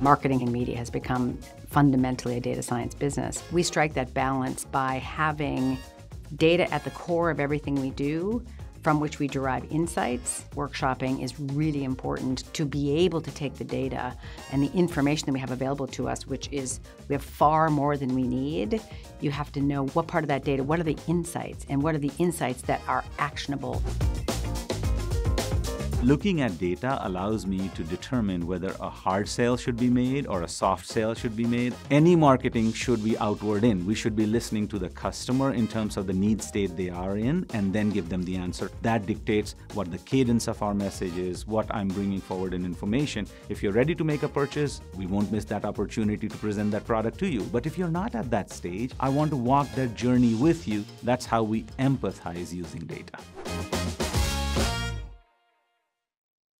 marketing and media has become fundamentally a data science business. We strike that balance by having data at the core of everything we do from which we derive insights. Workshopping is really important to be able to take the data and the information that we have available to us, which is we have far more than we need. You have to know what part of that data, what are the insights, and what are the insights that are actionable. Looking at data allows me to determine whether a hard sale should be made or a soft sale should be made. Any marketing should be outward in. We should be listening to the customer in terms of the need state they are in and then give them the answer. That dictates what the cadence of our message is, what I'm bringing forward in information. If you're ready to make a purchase, we won't miss that opportunity to present that product to you. But if you're not at that stage, I want to walk that journey with you. That's how we empathize using data.